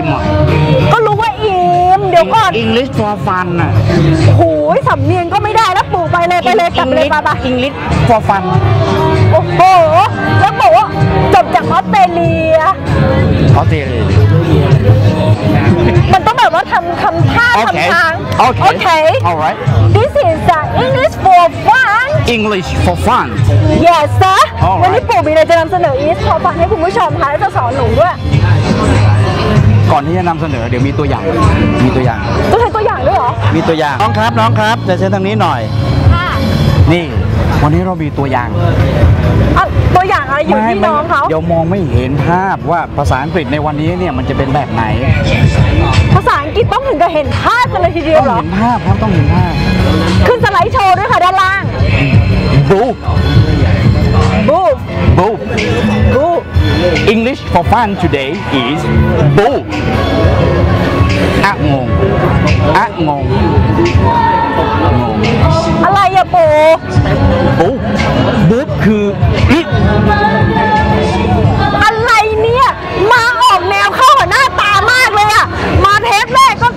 อิ่มอะก็รู้ว่าอิ่มเดี๋ยวก่อน English for fun อะโอ้ยสำเนียงก็ไม่ได้แล้วปู่ไปเลยไปเลยกลับเลยไปไป English for fun โอ้โหแล้วบอกว่าจบจากออสเตรเลียออสเตรเลียมันต้องแบบว่าทำทำท่าโอเคทำทางโอเคโอเค alright This is the English for fun English for fun Yes sir Alright วันนี้ปู่มีอะไรจะนำเสนอ English for fun ให้คุณผู้ชมค่ะและจะสอนหนูด้วย ก่อนที่จะนำเสนอเดี๋ยวมีตัวอย่าง มีตัวอย่างต้องใช้ตัวอย่างด้วยเหรอ มีตัวอย่าง น้องครับน้องครับจะเชิญทางนี้หน่อย ค่ะ นี่ วันนี้เรามีตัวอย่างอะตัวอย่างอะไรอยู่ที่น้องเขาเดี๋ยวมองไม่เห็นภาพว่าภาษาอังกฤษในวันนี้เนี่ยมันจะเป็นแบบไหน ภาษาอังกฤษต้องถึงกับเห็นภาพกันเลยทีเดียต้วองเหรอเห็นภาพครับต้องเห็นภาพ ขึ้นสไลด์โชว์ด้วยค่ะด้านล่าง บู บู บู บู English for fun today is บูอะงงอะงงงงอะไรอะปูบูบูคืออิอะไรเนี่ย มาออกแนวเข้ากับหน้าตามากเลยอะมาเทปแรกก็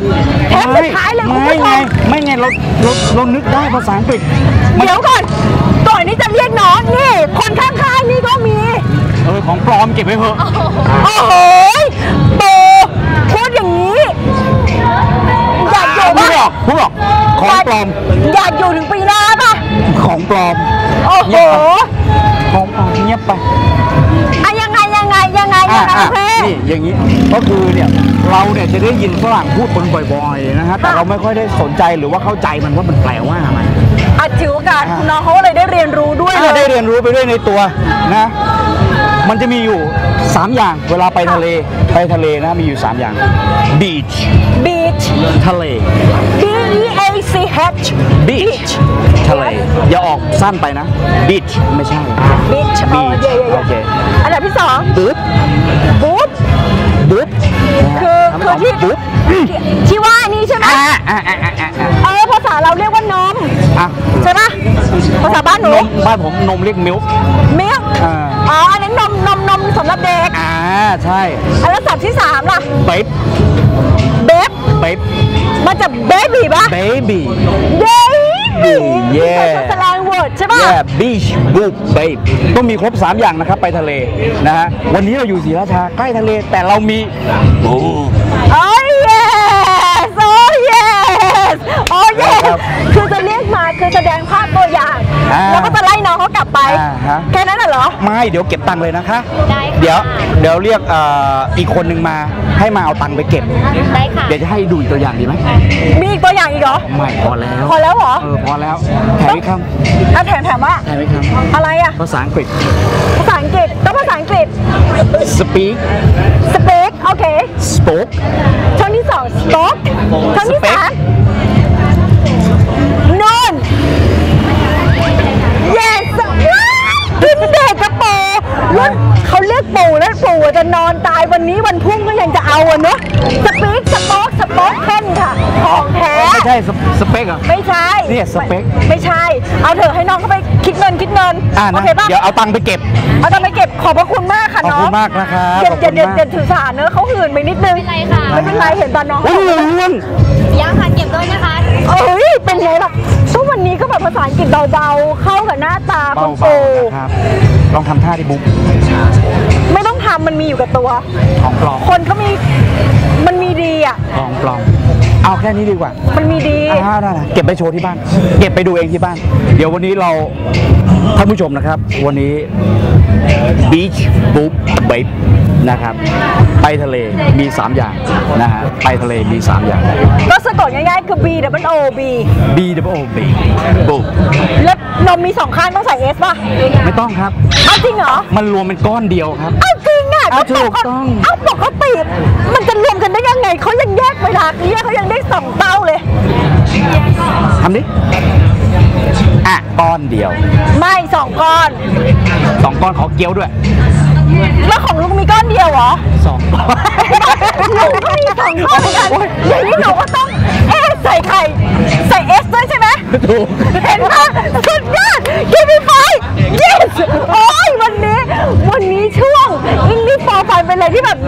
เทปสุดท้ายเลยคุณไม่ผู้ชไงม ไม่ไงเราเราเรานึกได้ภาษาอังกฤษมัน เดี๋ยวก่อนก่อน เก็บไว้เถอะโอ้โหปูพูดอย่างนี้ อยากอยู่พูดปะหรอกพูดหรอกของปลอม อยากอยู่ถึงปีหน้าปะของปลอม โอ้โห ของปลอมเงียบไปอะยังไงยังไงยังไงอะยังไงอะเพ่นี่อย่างนี้ก็คือเนี่ยเราเนี่ยจะได้ยินฝรั่งพูดคนบ่อยๆนะฮะแต่เราไม่ค่อยได้สนใจหรือว่าเข้าใจมันว่ามันแปลว่าอะไรอัดถือโอกาสคุณน้องเขาเลยได้เรียนรู้ด้วยเลอะได้ยเรียนรู้ไปด้วยในตัวนะ มันจะมีอยู่ 3 อย่างเวลาไปทะเลไปทะเลนะมีอยู่ 3 อย่าง beach beach ทะเล B E A C H beach ทะเล อย่าออกสั้นไปนะ beach ไม่ใช่ beach อ๋อเย่โอเคอันดับที่สองบุ๊บบุ๊บบุ๊บคือทำคือให้ที่ออกบุ๊บที่ว่านี่ใช่ไหมอะอะอะอะอะอะเออภาษาเราเรียกว่านมอะใช่ปะภาษาบ้าน หนูนมบ้านผมนมเรียกมิลค์มิลอ่าอ๋ออันนั้นนมนมนมสำหรับเด็กอ่าใช่อันแล้วศัพท์ที่สามล่ะเบ๊บเบฟเบ๊บมาจากเบบี้ปะเบบี้เย้บี้ Yeah ภาษาสแลงเวิร์ดใช่ปะแย่บีชบูบเบย์ต้องมีครบ 3 อย่างนะครับ ไปทะเลนะฮะวันนี้เราอยู่ศรีราชาใกล้ทะเลแต่เรามีบูโอ้ yes โอ้ yes โอ้ yes ครับ คือจะเรียกมาคือแสดงภาพตัวอย่าง อ่า แล้วก็จะไล่น้องเขากลับไป อ่าฮะ แค่นั้นน่ะ เหรอไม่เดี๋ยวเก็บตังค์เลยนะคะ ได้ค่ะเดี๋ยวเดี๋ยวเรียกเอ่ออีกคนหนึ่งมาให้มาเอาตังค์ไปเก็บ ได้ค่ะ เดี๋ยวจะให้ดูอีกตัวอย่างดีไหมมีอีกตัวอย่างอีกเหรอ ไม่พอแล้วพอแล้วเหรอเออพอแล้วแถมอีกคอะแถมแถมว่าำแถมอีกคอะไรอะำภาษาอังกฤษ ภาษาอังกฤษ ต้องภาษาอังกฤษ speak speak โอเค spoke ช่องที่สอง spoke ช่องที่สาม none วันนี้วันพรุ่งก็ยังจะเอาอะเนอะ speak spoke spoke เพ่นค่ะของแท้ไม่ใช่สเปกเหรอ ไม่ใช่เนี่ยสเปคไม่ไม่ใช่ เอาเถอะให้น้องเขาไปคิดเงินคิดเงินอ่าโอนะเคป่ะเดี๋ยวเอาตังค์ไปเก็บ เอาตังค์ไปเก็บขอบพระคุณมากค่ะขอบน้องคุณมากนะครับเดี๋ยวขอบคุณเดี๋ยวมากเดี๋ยวถือสารเนอะเขาหื่นไปนิดนึงไม่เป็นไรค่ะ ไม่เป็นไรเห็นตอนน้องโอ้ยเรื่องยังค่ะเก็บด้วยนะคะ เอ้ยเป็นไงล่ะทุกวันนี้ก็แบบภาษาอังกฤษเบาๆเข้ากับหน้าตาคุณเบาปู่ๆนะครับลองทำท่าดิบุ๊กไม่ต้องทำมันมี อยู่กับตัว ของปลอมคนเขามีมันมีดีอะ ของปลอม เอาแค่นี้ดีกว่า มันมีดีอ่าได้ๆเก็บไปโชว์ที่บ้าน เก็บไปดูเองที่บ้าน เดี๋ยววันนี้เราท่านผู้ชมนะครับ วันนี้ beach boop babe นะครับ ไปทะเลมี 3 อย่างนะฮะไปทะเลมี 3 อย่าง ก็สะกดง่ายๆ คือ B W O B B W O B boop แล้วนมมีสองข้างต้องใส่ S ป่ะ ไม่ต้องครับ เอาจริงเหรอ มันรวมเป็นก้อนเดียวครับ เอาจริง อะเอาก็ถูกต้อง เอาปกติมันจะรวมกันได้ยังไงเขายังแยกเวลาเรียกเขายังได้สองเต้าเลยทำดิอะก้อนเดียว ไม่สองก้อนสองก้อนขอเกี๊ยวด้วย แล้วของลุงมีก้อนเดียวเหรอสองก้อนลุงก็มีสองก้อนเหมือนกันอย่างนี้หนูก็ต้องเอ๊ะใส่ไข่ใส่เอสด้วยใช่ไหมถูกเห็นปะสุดยอดกินไปไฟ yes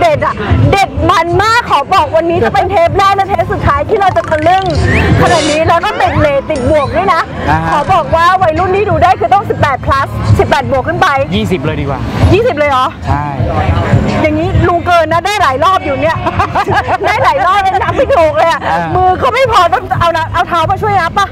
ด็ดอะ เด็ดมันมากขอบอกวันนี้จะเป็นเทปแรกและเทปสุดท้ายที่เราจะทะลึ่งขนาดนี้แล้วก็ติดเลทติดบวกด้วยนะ อ่าฮะ ขอบอกว่าวัยรุ่นที่ดูได้คือต้อง 18 plus 18 บวกขึ้นไป 20 เลยดีกว่า 20 เลยเหรอ ใช่ อย่างนี้ลุงเกินนะได้หลายรอบอยู่เนี่ย ได้หลายรอบเลยนับไม่ถูกเลยอะอ่ามื มือเขาไม่พอต้องเอานะเอาเท้ามาช่วยนับปะ